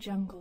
Jungle.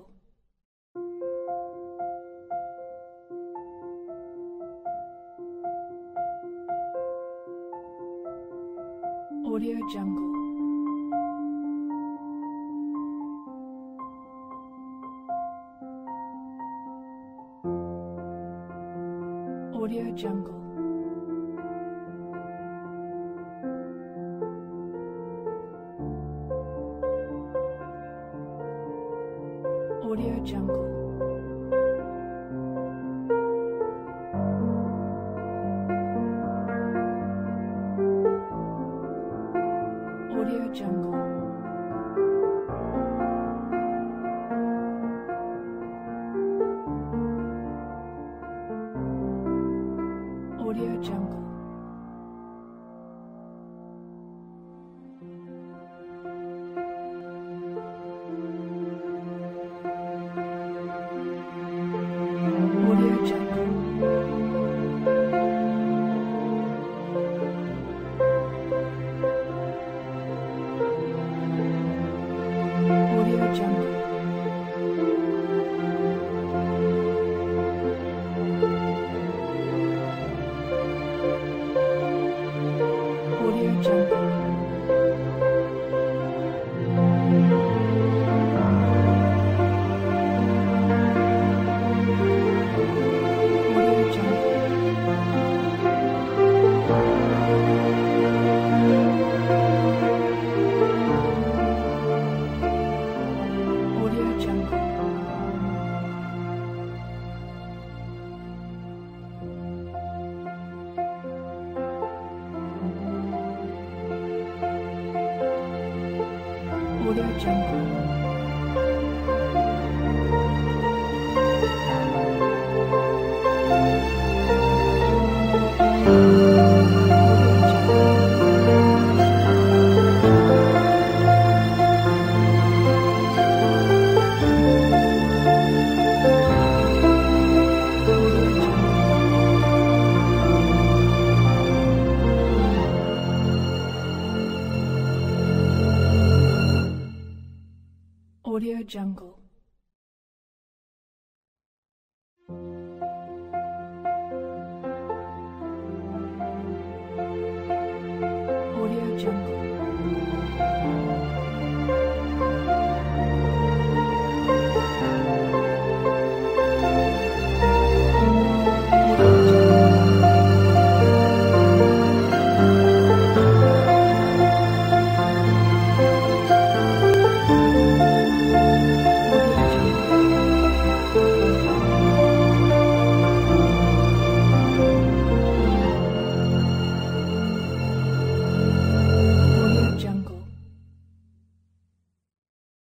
Jungle.